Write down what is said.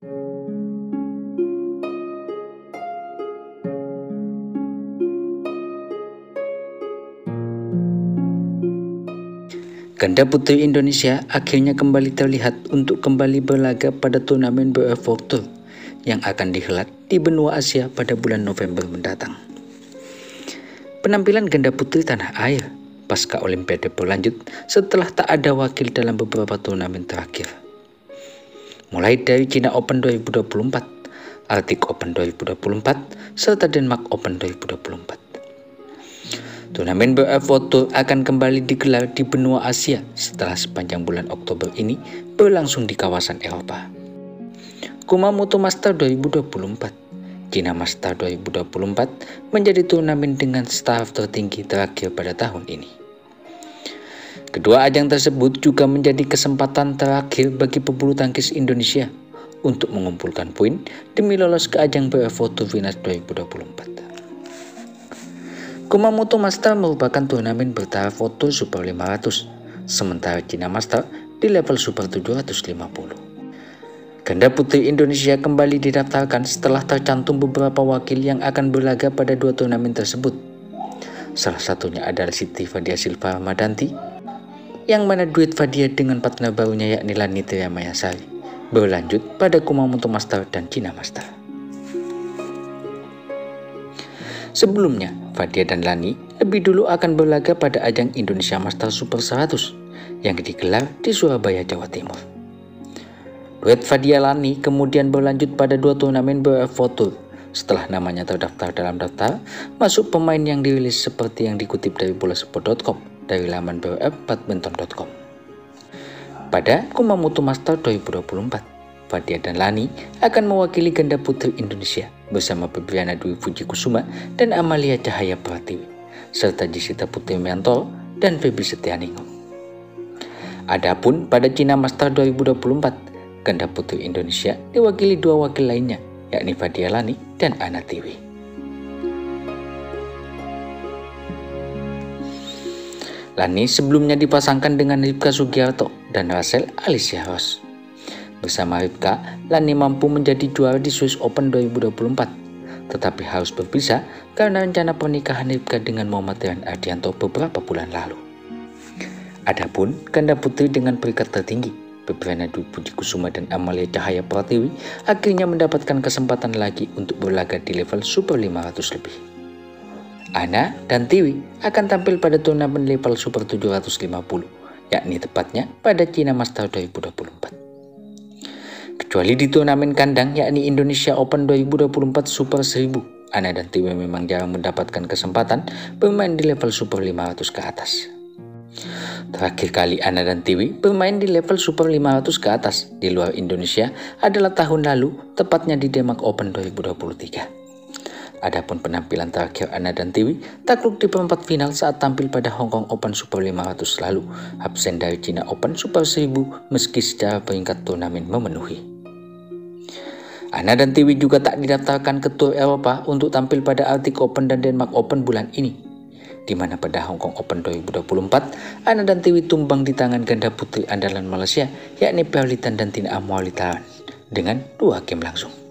Ganda putri Indonesia akhirnya kembali terlihat untuk kembali berlaga pada turnamen BF Tour yang akan dihelat di benua Asia pada bulan November mendatang. Penampilan ganda putri tanah air pasca Olimpiade berlanjut setelah tak ada wakil dalam beberapa turnamen terakhir. Mulai dari China Open 2024, Arctic Open 2024, serta Denmark Open 2024. Turnamen BF Tour akan kembali digelar di benua Asia setelah sepanjang bulan Oktober ini berlangsung di kawasan Eropa. Kumamoto Master 2024 China Master 2024 menjadi turnamen dengan staf tertinggi terakhir pada tahun ini. Kedua ajang tersebut juga menjadi kesempatan terakhir bagi pebulu tangkis Indonesia untuk mengumpulkan poin demi lolos ke ajang BF Tour Venus 2024. Kumamoto Master merupakan turnamen bertaraf foto Super 500, sementara China Master di level Super 750. Ganda putri Indonesia kembali didaftarkan setelah tercantum beberapa wakil yang akan berlaga pada dua turnamen tersebut. Salah satunya adalah Siti Fadia Silva Ramadanti, yang mana duet Fadia dengan partner barunya yakni Lani Triamayasari berlanjut pada Kumamoto Master dan China Master. Sebelumnya, Fadia dan Lani lebih dulu akan berlaga pada ajang Indonesia Master Super 100 yang digelar di Surabaya, Jawa Timur. Duet Fadia Lani kemudian berlanjut pada dua turnamen BF Tour setelah namanya terdaftar dalam daftar masuk pemain yang dirilis seperti yang dikutip dari bolesport.com dari laman bwfbadminton.com. Pada Kumamoto Master 2024, Fadia dan Lani akan mewakili ganda putri Indonesia bersama Febriana Dwi Fuji Kusuma dan Amalia Cahaya Pratiwi, serta Jisita Putri Mianto dan Febri Setianingrum. Adapun pada Cina Master 2024, ganda putri Indonesia diwakili dua wakil lainnya, yakni Fadia Lani dan Ana Tiwi. Lani sebelumnya dipasangkan dengan Ripka Sugiarto dan Rasel Alicia Ross. Bersama Ripka, Lani mampu menjadi juara di Swiss Open 2024. Tetapi harus berpisah karena rencana pernikahan Ripka dengan Muhammad Rian Ardianto beberapa bulan lalu. Adapun ganda putri dengan peringkat tertinggi, Bebrana Dwi Puji Kusuma dan Amalia Cahaya Pratiwi akhirnya mendapatkan kesempatan lagi untuk berlaga di level Super 500 lebih. Ana dan Tiwi akan tampil pada turnamen level Super 750, yakni tepatnya pada China Master 2024 kecuali di turnamen kandang yakni Indonesia Open 2024 Super 1000. Ana dan Tiwi memang jarang mendapatkan kesempatan bermain di level Super 500 ke atas. Terakhir kali Ana dan Tiwi bermain di level Super 500 ke atas di luar Indonesia adalah tahun lalu, tepatnya di Denmark Open 2023. Adapun penampilan terakhir Ana dan Tiwi takluk di perempat final saat tampil pada Hong Kong Open Super 500 lalu, absen dari China Open Super 1000 meski secara peringkat turnamen memenuhi. Ana dan Tiwi juga tak didaftarkan ke Tour Eropa untuk tampil pada Arctic Open dan Denmark Open bulan ini. Di mana pada Hong Kong Open 2024, Ana dan Tiwi tumbang di tangan ganda putri andalan Malaysia yakni Perlitan dan Tina Amwalitaan dengan dua game langsung.